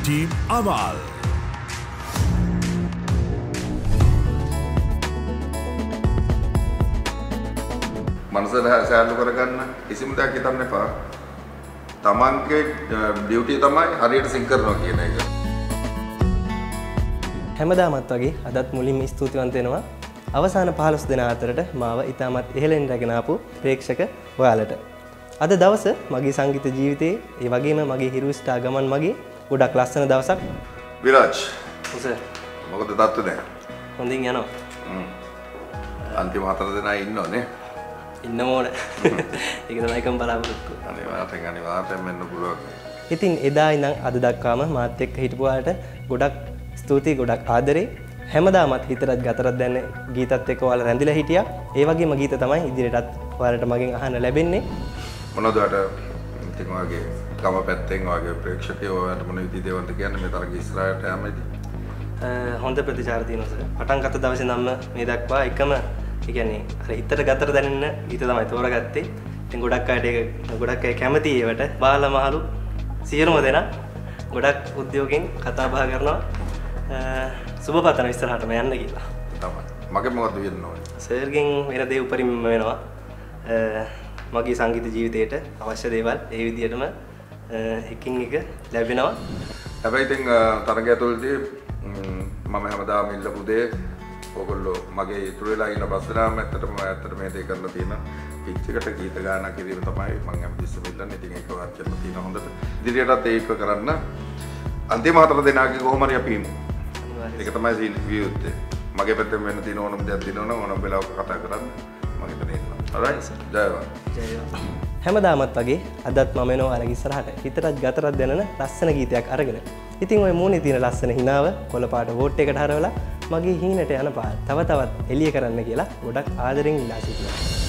Team අමාල් මනස සෑල්ලු කරගන්න කිසිම දෙයක් හිතන්න එපා. තමන්ගේ ඩියුටිය තමයි හරියට සිං කරනවා කියන එක. හැමදාමත් වගේ අදත් මුලින්ම ස්තුතිවන්ත වෙනවා අවසාන 15 දෙනා අතරට මාව ඉතාමත් ඉහළින් රැගෙන ආපු ප්‍රේක්ෂක ඔයාලට. අද දවස මගේ සංගීත ජීවිතයේ ඒ වගේම මගේ හිරු ස්ටා ගමන් මගේ ගොඩක් ලස්සන දවසක්. විරාජ් උස මොකද තත්ත්ව දැන්? හොඳින් යනවා. අන්තිම හතර දෙනා ඉන්නවනේ. ඉන්න ඕන. ඒක තමයි එකම බලාපොරොත්තු. අනිවාර්යෙන් අනිවාර්යෙන් මෙන්න පුළුවන්. ඉතින් එදා ඉඳන් අද දක්වාම මාත් එක්ක හිටපු අයට ගොඩක් ස්තුතියි ගොඩක් ආදරේ. හැමදාමත් හිතරත් ගතරත් දැන ගීතත් එක්ක ඔයාලා රැඳිලා හිටියා. ඒ වගේම ගීත තමයි ඉදිරියටත් ඔයාලට මගෙන් අහන්න ලැබෙන්නේ. මොනවද ඉතින් ඔයාගේ ගම පැත්තෙන් ඔයාගේ ප්‍රේක්ෂකයෝ ඔයාලට මොන විදිහේ දේවල්ද කියන්නේ මේ තරග ඉස්සරහට යෑමේදී? හොඳ ප්‍රතිචාර තියෙනවා සර්. පටන් ගත්ත දවසේ නම් මේ දක්වා එකම ඒ කියන්නේ අර හිතට ගතට දැනෙන්න ගීත තමයි තෝරගත්තේ. ඉතින් ගොඩක් අයට ඒක ගොඩක් අය කැමති ඒවට බාලා මහලු සියලුම දෙනා ගොඩක් උද්‍යෝගයෙන් කතා බහ කරනවා. සුබ පතන ඉස්සරහටම යන්න කියලා. තමයි. මගේ මොකද්ද වෙන්න ඕනේ? සර්ගෙන් වෙන දේ උපරිම වෙනවා. මගේ සංගීත ජීවිතයට අවශ්‍ය දේවල් ඒ විදිහටම එකින් එක ලැබෙනවා. හැබැයි ඉතින් තරගය ඇතුළතදී මම හැමදාම ඉල්ලපු දේ ඔයගොල්ලෝ මගේ ඉතුරු වෙලා ඉන්න බස්සරාම ඇත්තටම ඇත්තට මේ දේ කරලා තියෙන පිච් එකට ගීත ගායනා කිරීම තමයි මම හැමතිස්සෙම ඉල්ලන්නේ. ඉතින් ඒක වත් කරලා තියෙන හොඳට. ඉදිරියටත් ඒක කරන්න. අන්තිම හතර දෙනාගේ කොහොම හරි අපි ඉමු. ඒක තමයි සීන් වියුත්තේ. මගේ පැත්තෙන් වෙන්න තියෙන ඕනම දෙයක් තියෙනවනම් ඕනම වෙලාවක කතා කරන්න. මම හිතන්නේ ඒක. alright. ජයවා. ජයවා. හැමදාමත් වගේ අදත් මම එනවා අරග ඉස්සරහට හිතටත් ගතරත් දැනෙන ලස්සන ගීතයක් අරගෙන. ඉතින් ওই මූණේ තියෙන ලස්සන හිනාව කොළපාට වෝට් එකට හරවලා මගේ හීනට යන පාර තව තවත් එළිය කරන්න කියලා ගොඩක් ආදරෙන් ඉල්ලා සිටිනවා.